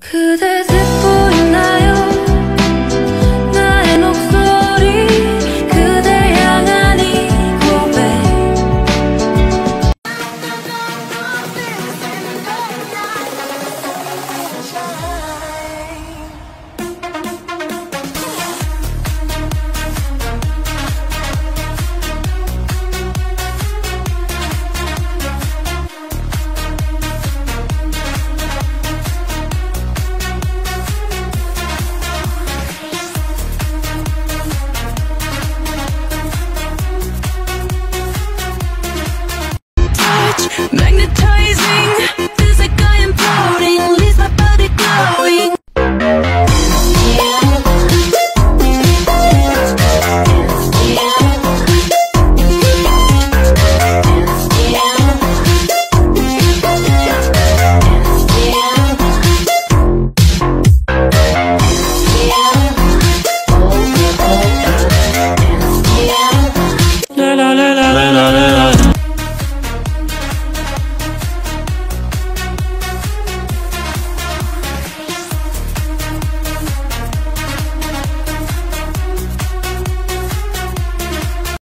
그대 듣고 Magnetizing, feels like I am floating Leaves my body glowing. La la la.